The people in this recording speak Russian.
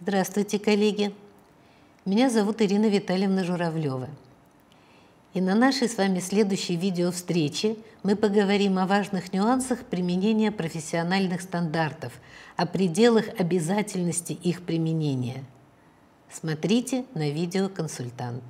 Здравствуйте, коллеги! Меня зовут Ирина Витальевна Журавлева. И на нашей с вами следующей видео-встрече мы поговорим о важных нюансах применения профессиональных стандартов, о пределах обязательности их применения. Смотрите на видео «Консультант».